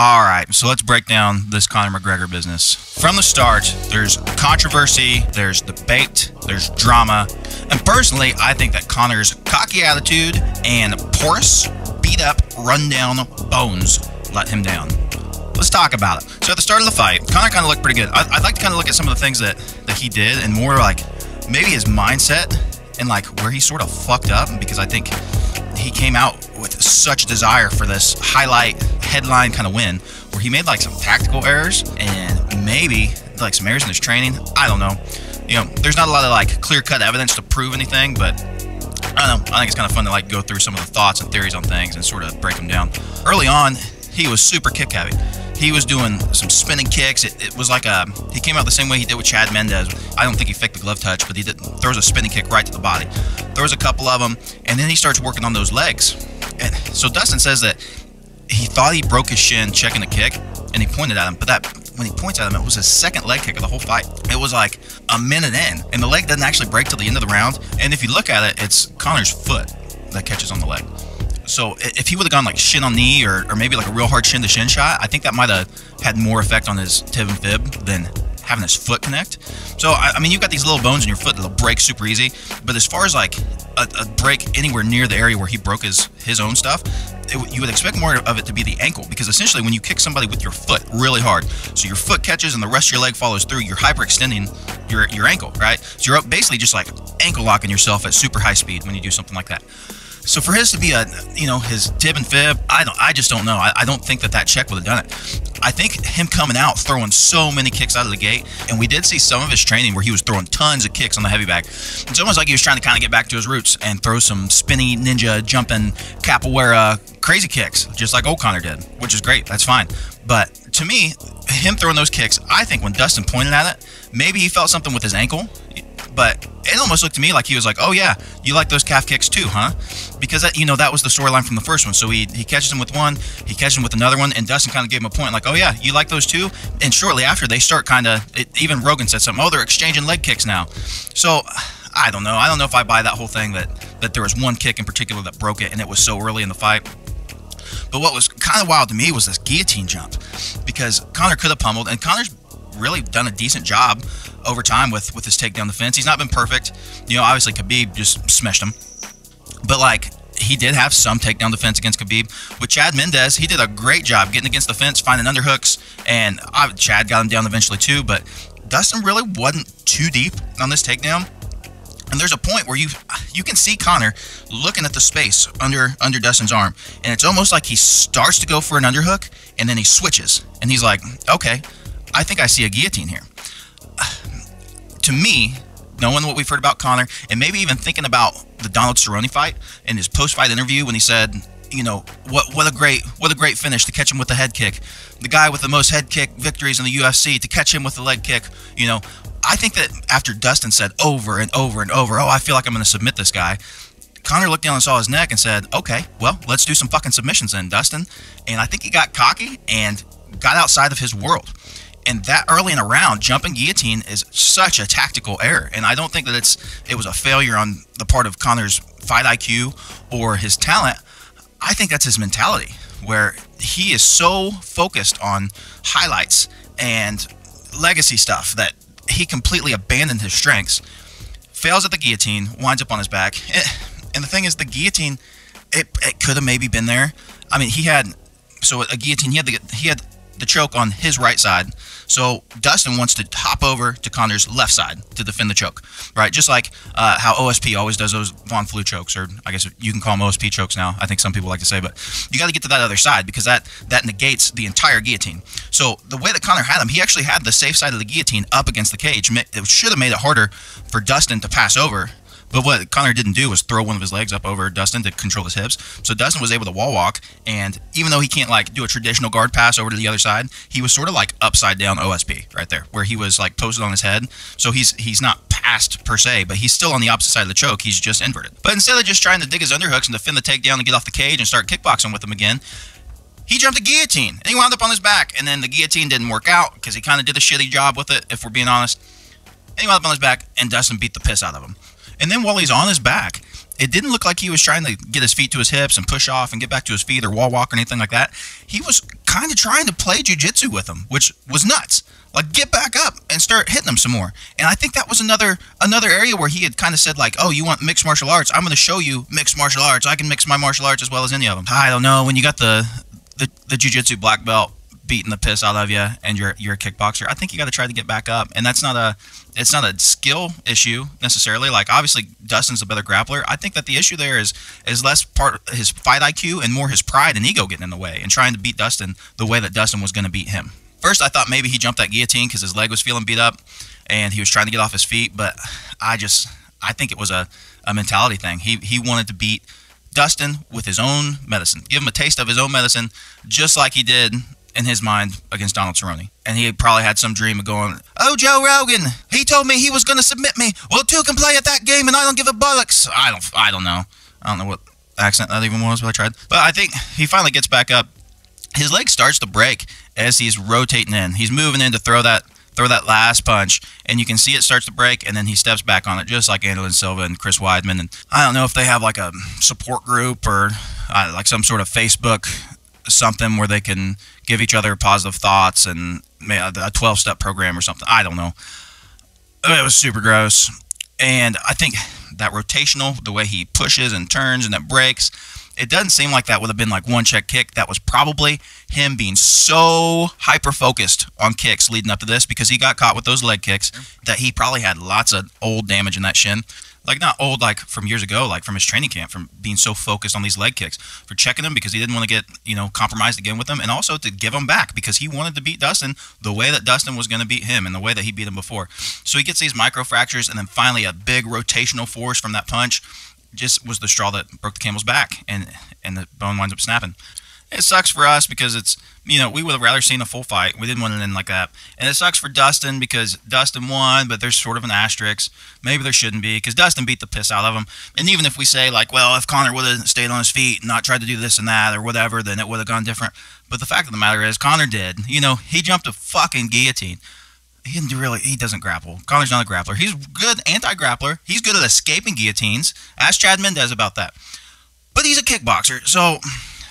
All right, so let's break down this Conor McGregor business. From the start, there's controversy, there's debate, there's drama, and personally, I think that Conor's cocky attitude and porous, beat up, rundown bones let him down. Let's talk about it. So at the start of the fight, Conor kind of looked pretty good. I, would like to kind of look at some of the things that that he did and more like maybe his mindset and like where he sort of fucked up because I think he came out with such desire for this highlight headline kind of win where he made like some tactical errors and maybe like some errors in his training. I don't know. You know, there's not a lot of like clear cut evidence to prove anything, but I don't know. I think it's kind of fun to like go through some of the thoughts and theories on things and sort of break them down. Early on, he was super kick heavy. He was doing some spinning kicks. It, it, was like a he came out the same way he did with Chad Mendes. I don't think he faked the glove touch, but he did throws a spinning kick right to the body. Throws a couple of them, and then he starts working on those legs. And so Dustin says that he thought he broke his shin checking the kick, and he pointed at him. But that when he points at him, it was his second leg kick of the whole fight. It was like a minute in, and the leg doesn't actually break till the end of the round. And if you look at it, it's Conor's foot that catches on the leg. So if he would have gone like shin on knee or, or maybe like a real hard shin to shin shot, I think that might have had more effect on his tib and fib than having his foot connect. So I, I mean, you've got these little bones in your foot that'll break super easy. But as far as like a, a break anywhere near the area where he broke his his own stuff, it, you would expect more of it to be the ankle because essentially when you kick somebody with your foot really hard, so your foot catches and the rest of your leg follows through, you're hyperextending your your ankle, right? So you're basically just like ankle locking yourself at super high speed when you do something like that. So for his to be a, you know, his tib and fib, I don't, I just don't know. I, I don't think that that check would have done it. I think him coming out throwing so many kicks out of the gate, and we did see some of his training where he was throwing tons of kicks on the heavy bag. It's almost like he was trying to kind of get back to his roots and throw some spinny ninja jumping capoeira crazy kicks, just like O'Connor did, which is great. That's fine. But to me, him throwing those kicks, I think when Dustin pointed at it, maybe he felt something with his ankle but it almost looked to me like he was like, "Oh yeah, you like those calf kicks too, huh?" Because that, you know that was the storyline from the first one. So he he catches him with one, he catches him with another one, and Dustin kind of gave him a point like, "Oh yeah, you like those too." And shortly after, they start kind of. Even Rogan said something. Oh, they're exchanging leg kicks now. So I don't know. I don't know if I buy that whole thing that that there was one kick in particular that broke it, and it was so early in the fight. But what was kind of wild to me was this guillotine jump, because Conor could have pummeled, and Conor's really done a decent job over time with with his takedown defense. He's not been perfect. You know, obviously Khabib just smashed him, but like he did have some takedown defense against Khabib. With Chad Mendes, he did a great job getting against the fence, finding underhooks, and uh, Chad got him down eventually too. But Dustin really wasn't too deep on this takedown. And there's a point where you you can see Conor looking at the space under under Dustin's arm, and it's almost like he starts to go for an underhook, and then he switches, and he's like, "Okay, I think I see a guillotine here." to me, knowing what we've heard about Conor, and maybe even thinking about the Donald Cerrone fight in his post-fight interview when he said, you know, what what a great what a great finish to catch him with a head kick, the guy with the most head kick victories in the UFC to catch him with a leg kick, you know, I think that after Dustin said over and over and over, oh, I feel like I'm going to submit this guy. Conor looked down and saw his neck and said, okay, well, let's do some fucking submissions then, Dustin. And I think he got cocky and got outside of his world and that early in a round, jumping guillotine is such a tactical error. And I don't think that it's it was a failure on the part of Conor's fight IQ or his talent. I think that's his mentality, where he is so focused on highlights and legacy stuff that he completely abandoned his strengths. Fails at the guillotine, winds up on his back. Eh, and the thing is, the guillotine, it, it could have maybe been there. I mean, he had so a guillotine. He had the he had the choke on his right side. So Dustin wants to hop over to Conor's left side to defend the choke, right? Just like uh, how OSP always does those Von Flue chokes, or I guess you can call them OSP chokes now. I think some people like to say, but you got to get to that other side because that that negates the entire guillotine. So the way that Conor had him, he actually had the safe side of the guillotine up against the cage. It should have made it harder for Dustin to pass over but what Conor didn't do was throw one of his legs up over Dustin to control his hips. So Dustin was able to wall walk, and even though he can't like do a traditional guard pass over to the other side, he was sort of like upside down OSP right there, where he was like posted on his head. So he's he's not passed per se, but he's still on the opposite side of the choke. He's just inverted. But instead of just trying to dig his underhooks and defend the takedown and get off the cage and start kickboxing with him again, he jumped a guillotine and he wound up on his back. And then the guillotine didn't work out because he kind of did a shitty job with it, if we're being honest. And he wound up on his back, and Dustin beat the piss out of him. And then while he's on his back, it didn't look like he was trying to get his feet to his hips and push off and get back to his feet or wall walk or anything like that. He was kind of trying to play jujitsu with him, which was nuts. Like get back up and start hitting him some more. And I think that was another another area where he had kind of said like, "Oh, you want mixed martial arts? I'm going to show you mixed martial arts. I can mix my martial arts as well as any of them." I don't know when you got the the, the jujitsu black belt beating the piss out of you and you're you're a kickboxer. I think you got to try to get back up, and that's not a it's not a skill issue necessarily. Like obviously Dustin's a better grappler. I think that the issue there is is less part his fight IQ and more his pride and ego getting in the way and trying to beat Dustin the way that Dustin was going to beat him. First, I thought maybe he jumped that guillotine because his leg was feeling beat up and he was trying to get off his feet. But I just I think it was a, a mentality thing. He he wanted to beat Dustin with his own medicine, give him a taste of his own medicine, just like he did in his mind against Donald Cerrone. And he probably had some dream of going, Oh, Joe Rogan, he told me he was going to submit me. Well, two can play at that game and I don't give a bullocks. I don't, I don't know. I don't know what accent that even was, but I tried. But I think he finally gets back up. His leg starts to break as he's rotating in. He's moving in to throw that throw that last punch, and you can see it starts to break, and then he steps back on it, just like Anderson Silva and Chris Weidman. And I don't know if they have like a support group or uh, like some sort of Facebook something where they can give each other positive thoughts and a 12 step program or something. I don't know. It was super gross. And I think that rotational, the way he pushes and turns and that breaks, it doesn't seem like that would have been like one check kick. That was probably him being so hyper focused on kicks leading up to this because he got caught with those leg kicks that he probably had lots of old damage in that shin like not old like from years ago, like from his training camp, from being so focused on these leg kicks, for checking them because he didn't want to get you know compromised again with them, and also to give them back because he wanted to beat Dustin the way that Dustin was going to beat him and the way that he beat him before. So he gets these micro fractures, and then finally a big rotational force from that punch just was the straw that broke the camel's back, and and the bone winds up snapping. It sucks for us because it's you know we would have rather seen a full fight. We didn't want it in like that, and it sucks for Dustin because Dustin won, but there's sort of an asterisk. Maybe there shouldn't be because Dustin beat the piss out of him. And even if we say like, well, if Conor would have stayed on his feet and not tried to do this and that or whatever, then it would have gone different. But the fact of the matter is, Conor did. You know, he jumped a fucking guillotine. He didn't really. He doesn't grapple. Conor's not a grappler. He's good anti-grappler. He's good at escaping guillotines. Ask Chad Mendes about that. But he's a kickboxer, so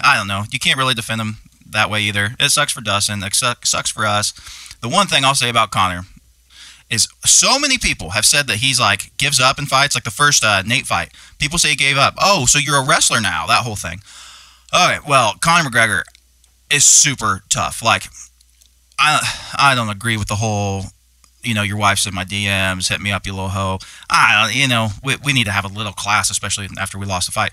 I don't know. You can't really defend him that way either. It sucks for Dustin. It sucks for us. The one thing I'll say about Connor is so many people have said that he's like gives up in fights, like the first uh, Nate fight. People say he gave up. Oh, so you're a wrestler now? That whole thing. Okay, well, Conor McGregor is super tough. Like, I I don't agree with the whole. You know, your wife's in my DMs. Hit me up, you little hoe. I, you know, we, we need to have a little class, especially after we lost the fight.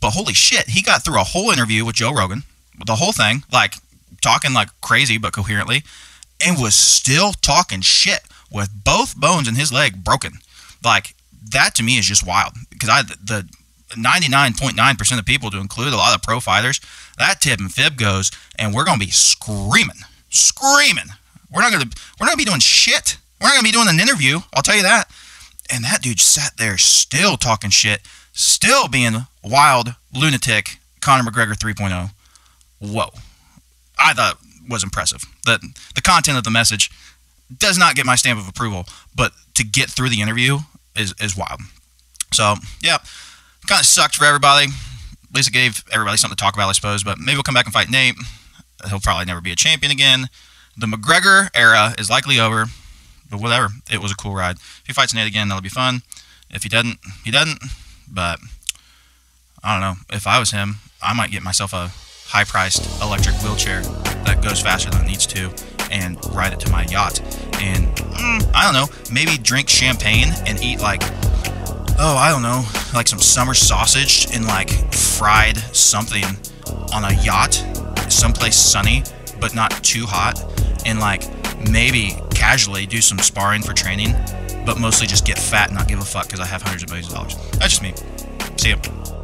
But holy shit, he got through a whole interview with Joe Rogan, the whole thing, like talking like crazy but coherently, and was still talking shit with both bones in his leg broken. Like that to me is just wild because I the 99.9% of people, to include a lot of pro fighters, that tib and fib goes, and we're gonna be screaming, screaming. We're not gonna we're not gonna be doing shit. We're not gonna be doing an interview. I'll tell you that. And that dude sat there still talking shit still being wild, lunatic, Conor McGregor 3.0. Whoa. I thought was impressive. The, the content of the message does not get my stamp of approval, but to get through the interview is, is wild. So, yeah, kind of sucked for everybody. At least it gave everybody something to talk about, I suppose. But maybe we'll come back and fight Nate. He'll probably never be a champion again. The McGregor era is likely over, but whatever. It was a cool ride. If he fights Nate again, that'll be fun. If he doesn't, he doesn't. But I don't know. If I was him, I might get myself a high priced electric wheelchair that goes faster than it needs to and ride it to my yacht. And mm, I don't know, maybe drink champagne and eat like, oh, I don't know, like some summer sausage and like fried something on a yacht, someplace sunny, but not too hot. And like maybe casually do some sparring for training but mostly just get fat and not give a fuck because I have hundreds of millions of dollars. That's just me. See ya.